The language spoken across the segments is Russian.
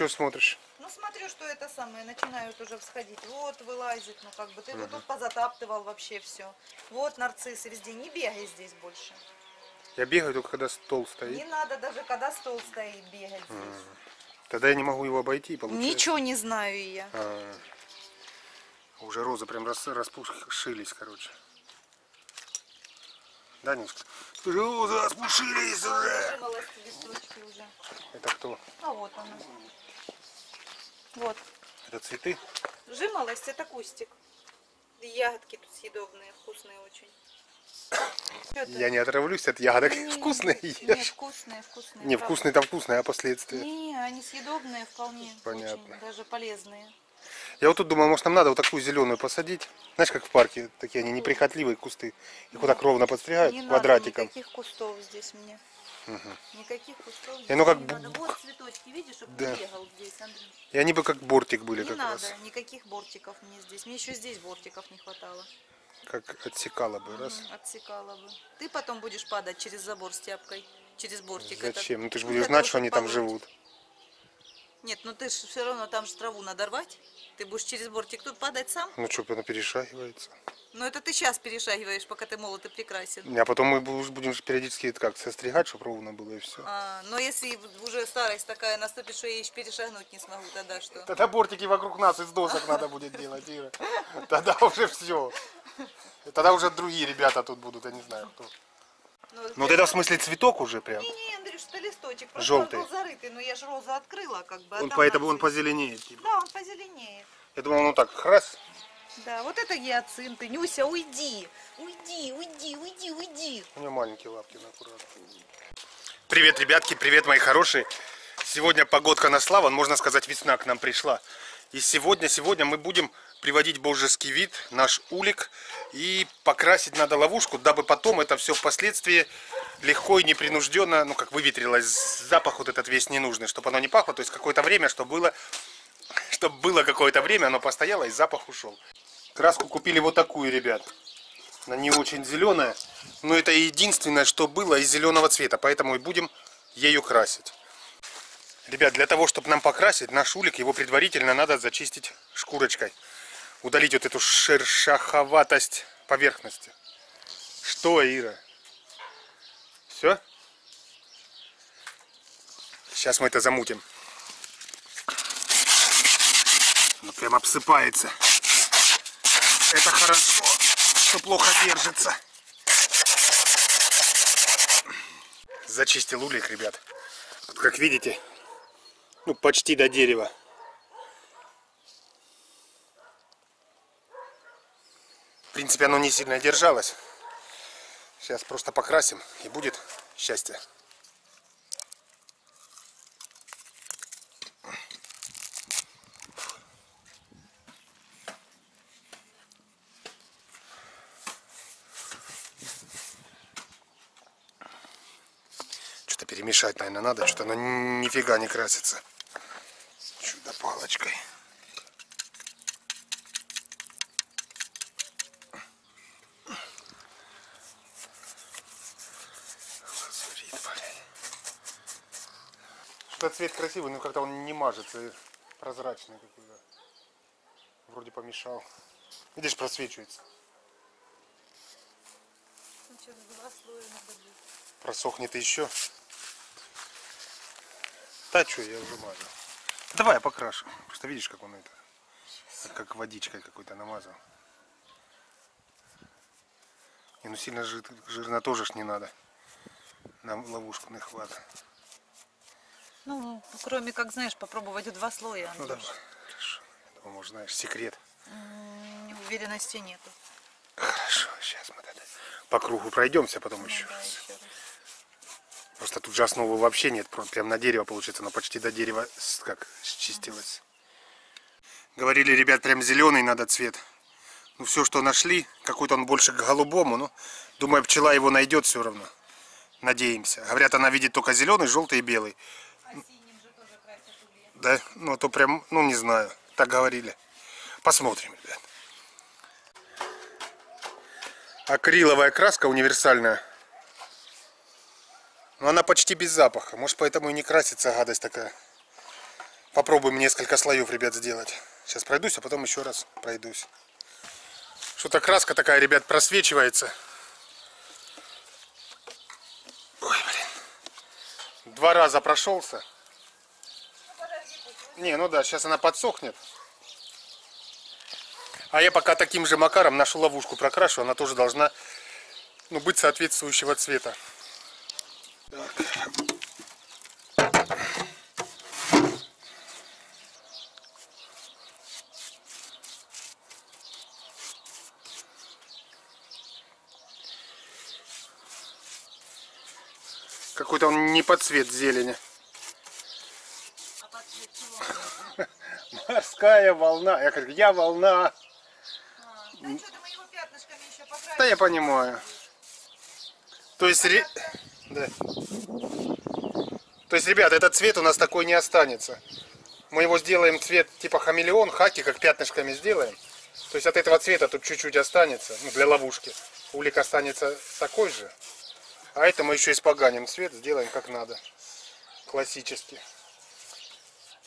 что смотришь? Ну смотрю, что это самое, начинают уже всходить. Вот вылазит, ну как бы ты вот тут позатаптывал вообще все. Вот нарциссы везде. Не бегай здесь больше. Я бегаю только когда стол Не стоит. надо даже когда стол стоит бегать здесь. Тогда я не могу его обойти, получается. Ничего не знаю и я. А, уже розы прям рас, распушились, короче. Да, Нюшка? Розы распушились уже. Это кто? А вот она. Вот. Это цветы? Жимолость это кустик. И ягодки тут съедобные, вкусные очень. Я не отравлюсь от ягодок. Не, Вкусные ешь. вкусные, вкусные. Не, правда. вкусные-то вкусные, а последствия. Не, они съедобные вполне. Понятно. Очень, даже полезные. Я вот тут думал, может нам надо вот такую зеленую посадить. Знаешь, как в парке, такие они неприхотливые кусты. Их вот так ровно подстригают не квадратиком. надо никаких кустов здесь мне. Никаких кустов И ну как не надо. Вот цветочки, видишь, чтобы Да. бегал здесь, Андрей. И они бы как бортик были Не как надо, раз. никаких бортиков мне здесь. Мне еще здесь бортиков не хватало. Как отсекало бы, раз. Мгм, Отсекала бы. Ты потом будешь падать через забор с тяпкой. Через бортик. этот. Зачем? Ну ты же будешь знать, что они там живут. Нет, ну ты же все равно там же траву надо рвать. Ты будешь через бортик тут падать сам. Ну что, оно перешагивается. Но это ты сейчас перешагиваешь, пока ты молод и прекрасен. А потом мы бу- будем же периодически это как состригать, чтобы ровно было и все. А, но если уже старость такая наступит, что я еще перешагнуть не смогу, тогда что? Тогда бортики вокруг нас из досок надо будет делать, Ира. Тогда уже все. Тогда уже другие ребята тут будут, я не знаю кто. Ну вот это в смысле цветок уже прям. Не, не, Андрюш, это листочек. Просто Желтый. он был зарытый, но я же розу открыла, как бы. а Он поэтому он позеленеет. типа. Да, он позеленеет. Я думал, ну так, раз. Да, вот это гиацинты. Нюся, уйди. Уйди, уйди, уйди, уйди. У него маленькие лапки на аккуратно. Привет, ребятки, привет, мои хорошие. Сегодня погодка на славан, можно сказать, весна к нам пришла. И сегодня, сегодня мы будем приводить божеский вид, наш улик. И покрасить надо ловушку, дабы потом это все впоследствии легко и непринужденно, ну как выветрилось, запах вот этот весь ненужный, чтобы оно не пахло. То есть какое-то время, чтобы было, чтобы было какое-то время, оно постояло и запах ушел. Краску купили вот такую, ребят. Она не очень зеленая, но это единственное, что было из зеленого цвета, поэтому и будем ею красить. Ребят, для того, чтобы нам покрасить наш улик, его предварительно надо зачистить шкурочкой. Удалить вот эту шершаховатость поверхности. Что, Ира? Все? Сейчас мы это замутим. Прям обсыпается. Это хорошо, что плохо держится. Зачистил улик, ребят. Вот как видите, ну почти до дерева. В принципе, оно не сильно держалось. Сейчас просто покрасим и будет счастье. Перемешать, наверное, надо. Что-то оно нифига не красится. Чудо палочкой. Лазурит, блядь. Что-то цвет красивый, но как-то он не мажется. Прозрачный какой-то. Вроде помешал. Видишь, просвечивается. Просохнет еще. Да что, я уже мажу. Давай я покрашу. Просто видишь, как он это. Как водичкой какой-то намазал. Не, ну сильно жир, жирно тоже ж не надо. Нам ловушку не хватит. Ну, кроме как, знаешь, попробовать в два слоя, Ну давай. Хорошо. Я думал, может, знаешь, секрет. М, Уверенности нету. Хорошо, сейчас мы тогда по кругу пройдемся, потом Ну, еще. да, еще раз. Просто тут же основы вообще нет, прям на дерево получается, но почти до дерева как счистилось. Говорили, ребят, прям зеленый надо цвет. Ну все, что нашли, какой-то он больше к голубому, ну, думаю, пчела его найдет все равно. Надеемся. Говорят, она видит только зеленый, желтый и белый. А. Да, ну а то прям, ну не знаю, так говорили. Посмотрим, ребят. Акриловая краска универсальная. Но она почти без запаха. Может поэтому и не красится гадость такая. Попробуем несколько слоев, ребят, сделать. Сейчас пройдусь, а потом еще раз пройдусь. Что-то краска такая, ребят, просвечивается. Ой, блин. Два раза прошелся. Не, ну да, сейчас она подсохнет. А я пока таким же макаром нашу ловушку прокрашу. Она тоже должна ну, быть соответствующего цвета. Какой-то он не под цвет зелени. А под цвет чего? Морская волна. Я говорю, я волна. А, Да что ты мы его пятнышками еще покрасим? Да я понимаю. То есть, ре- да. То есть, ребят, этот цвет у нас такой не останется. Мы его сделаем цвет типа хамелеон, хаки, как пятнышками сделаем. То есть от этого цвета тут чуть-чуть останется, ну, для ловушки. Улик останется такой же. А это мы еще испоганим цвет, сделаем как надо. Классически.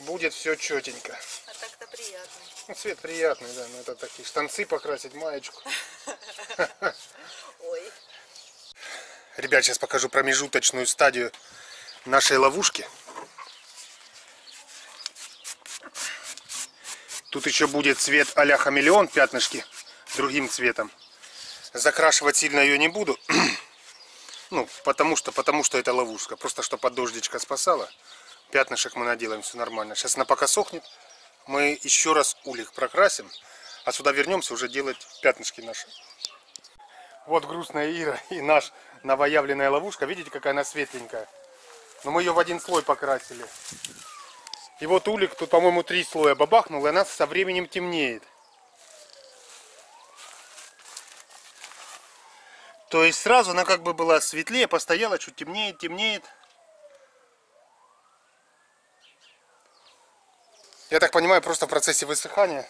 Будет все четенько. А так-то приятно. Ну, цвет приятный, да. Ну, это такие штанцы покрасить, маечку. Ой. Ребят, сейчас покажу промежуточную стадию нашей ловушки. Тут еще будет цвет а-ля хамелеон, пятнышки, другим цветом. Закрашивать сильно ее не буду. Ну, потому что, потому что это ловушка. Просто, что под дождичка спасала. Пятнышек мы наделаем, все нормально. Сейчас она пока сохнет. Мы еще раз улик прокрасим. А сюда вернемся уже делать пятнышки наши. Вот грустная Ира и наш новоявленная ловушка. Видите, какая она светленькая. Но мы ее в один слой покрасили. И вот улик, тут, по-моему, три слоя бабахнул, и она со временем темнеет. То есть сразу она как бы была светлее, постояла, чуть темнеет, темнеет. Я так понимаю, просто в процессе высыхания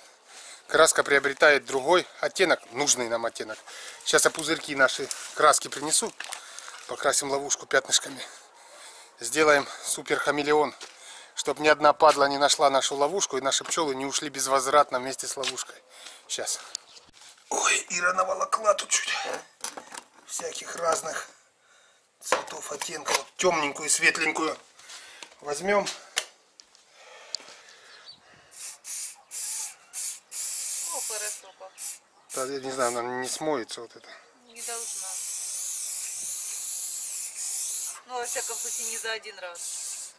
краска приобретает другой оттенок, нужный нам оттенок. Сейчас я пузырьки наши краски принесу, покрасим ловушку пятнышками. Сделаем супер хамелеон, чтобы ни одна падла не нашла нашу ловушку и наши пчелы не ушли безвозвратно вместе с ловушкой. Сейчас. Ой, Ира наволокла тут чуть всяких разных цветов, оттенков. Темненькую светленькую возьмем. О, хорошо как. Да, я не знаю, она не смоется вот это. Не должна. Ну, во всяком случае, не за один раз.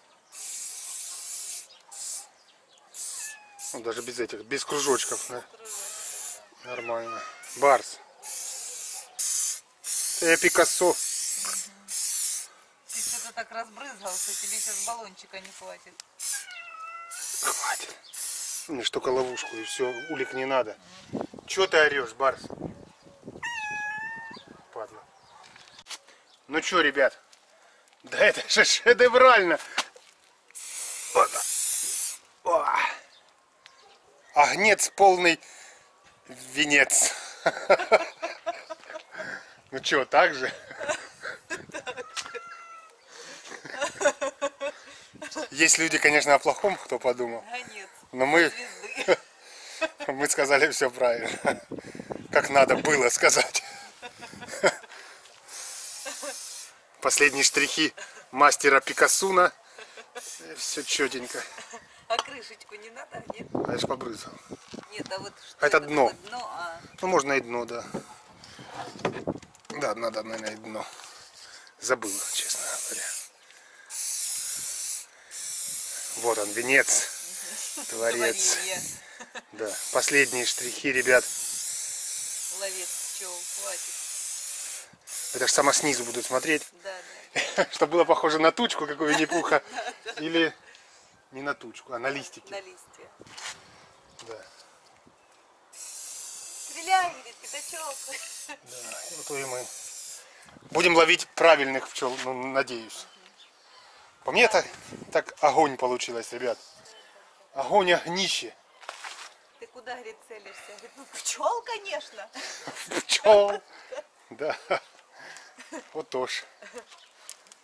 Ну, даже без этих, без кружочков. да. Нормально. Барс. Э, Пикассо. Ты что-то так разбрызгался, тебе сейчас баллончика не хватит. Хватит. Мне только ловушку и все, улик не надо. Че ты орешь, Барс? Падла. Ну что, ребят? Да это же шедеврально. Вот. О. Огнец полный венец. Ну что, так же? Есть люди, конечно, о плохом, кто подумал. Но мы, Звезды. Мы сказали все правильно. Как надо было сказать. Последние штрихи мастера Пикассуна. Все четенько. А крышечку не надо, нет? А я ж побрызгал. Нет, а вот что Это дно. такое дно, а, Ну, можно и дно, да. Да, надо, наверное, и дно. Забыл, честно говоря. Вот он, венец. Творец. творение. Да. Последние штрихи, ребят. Ловец пчел, хватит. Это же само снизу будут смотреть. Да, да. Чтобы было похоже на тучку какую нибудь Или не на тучку, а на листики. На листья. Да. Стреляй, говорит, пятачок. Да, вот и мы будем ловить правильных пчел, ну, надеюсь. По мне так, так огонь получилось, ребят. Огонь огнище куда, говорит, целишься? Говорит, ну пчел, конечно. Пчел. Да. Вот тоже.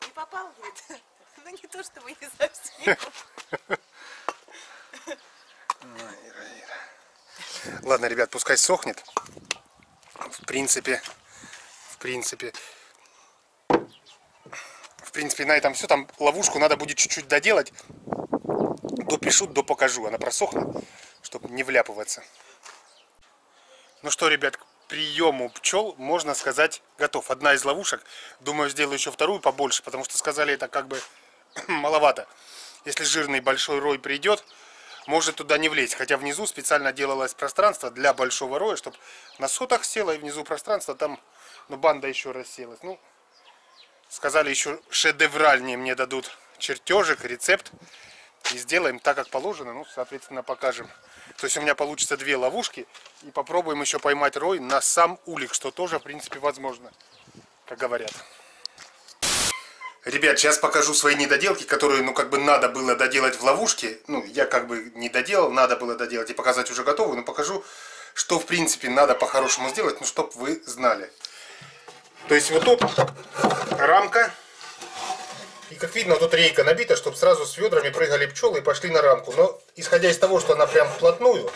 Не попал, говорит. Ну не то, чтобы не совсем. Ладно, ребят, пускай сохнет. В принципе, в принципе, в принципе, на этом все. Там ловушку надо будет чуть-чуть доделать. Допишу, допокажу. Она просохла чтобы не вляпываться. Ну что, ребят, к приему пчел, можно сказать, готов. Одна из ловушек. Думаю, сделаю еще вторую побольше, потому что сказали, это как бы маловато. Если жирный большой рой придет, может туда не влезть. Хотя внизу специально делалось пространство для большого роя, чтобы на сотах села и внизу пространство, там ну, банда еще расселась. Ну, сказали еще шедевральнее мне дадут чертежик, рецепт. И сделаем так, как положено, ну, соответственно, покажем. То есть у меня получится две ловушки. И попробуем еще поймать рой на сам улик, что тоже, в принципе, возможно, как говорят. Ребят, сейчас покажу свои недоделки, которые, ну, как бы надо было доделать в ловушке. Ну, я как бы не доделал, надо было доделать и показать уже готовую, но покажу, что, в принципе, надо по-хорошему сделать, ну, чтобы вы знали. То есть вот тут рамка. И как видно, тут рейка набита, чтобы сразу с ведрами прыгали пчелы и пошли на рамку. Но исходя из того, что она прям вплотную,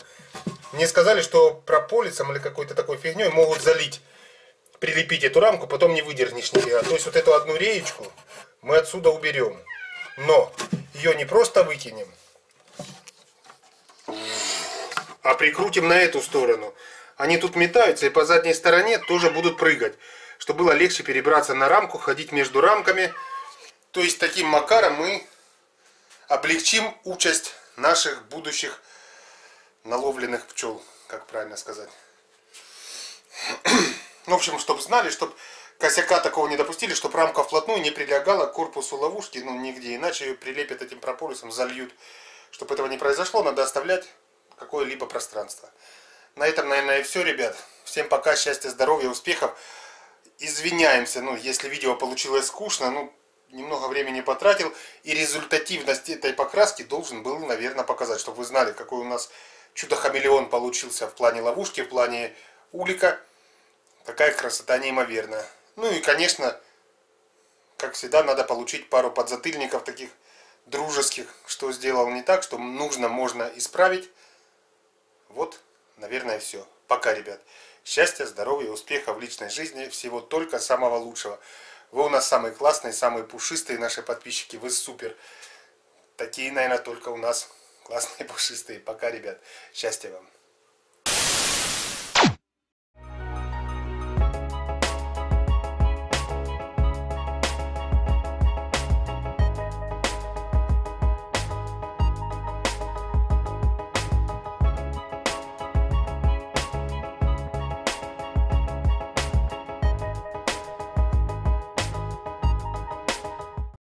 мне сказали, что прополисом или какой-то такой фигней могут залить, прилепить эту рамку, потом не выдернешь нифига. То есть вот эту одну реечку мы отсюда уберем. Но ее не просто выкинем, а прикрутим на эту сторону. Они тут метаются и по задней стороне тоже будут прыгать, чтобы было легче перебраться на рамку, ходить между рамками. То есть таким макаром мы облегчим участь наших будущих наловленных пчел, как правильно сказать. В общем, чтобы знали, чтобы косяка такого не допустили, чтобы рамка вплотную не прилегала к корпусу ловушки, ну нигде, иначе ее прилепят этим прополисом, зальют. Чтобы этого не произошло, надо оставлять какое-либо пространство. На этом, наверное, и все, ребят. Всем пока, счастья, здоровья, успехов. Извиняемся, ну, если видео получилось скучно, ну, немного времени потратил. И результативность этой покраски должен был, наверное, показать, чтобы вы знали, какой у нас чудо-хамелеон получился в плане ловушки, в плане улика. Такая красота неимоверная. Ну и, конечно, как всегда, надо получить пару подзатыльников таких дружеских, что сделал не так, что нужно, можно исправить. Вот, наверное, все. Пока, ребят. Счастья, здоровья, успеха в личной жизни. Всего только самого лучшего. Вы у нас самые классные, самые пушистые наши подписчики. Вы супер. Такие, наверное, только у нас классные, пушистые. Пока, ребят. Счастья вам.